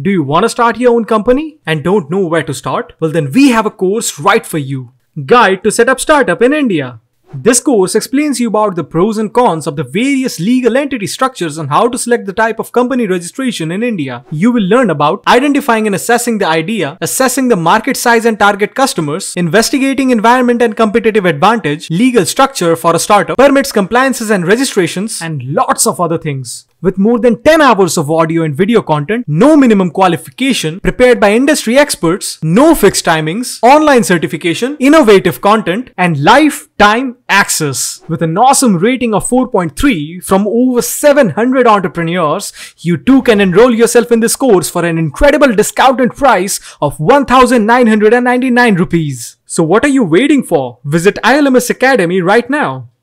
Do you want to start your own company and don't know where to start? Well, then we have a course right for you Guide to Set Up Startup in India. This course explains you about the pros and cons of the various legal entity structures and how to select the type of company registration in India. You will learn about identifying and assessing the idea, assessing the market size and target customers, investigating environment and competitive advantage, legal structure for a startup, permits, compliances and registrations, and lots of other things. With more than 10 hours of audio and video content, no minimum qualification, prepared by industry experts, no fixed timings, online certification, innovative content, and lifetime access. With an awesome rating of 4.3 from over 700 entrepreneurs, you too can enroll yourself in this course for an incredible discounted price of 1999 rupees. So what are you waiting for? Visit ILMS Academy right now.